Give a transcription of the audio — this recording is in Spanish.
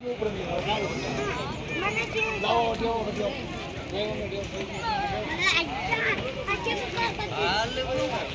No, no, no. no.